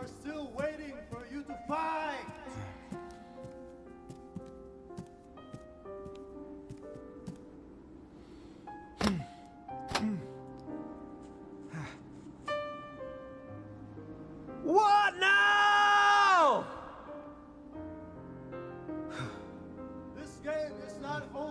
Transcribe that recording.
are still waiting for you to fight. what now? this game is not over.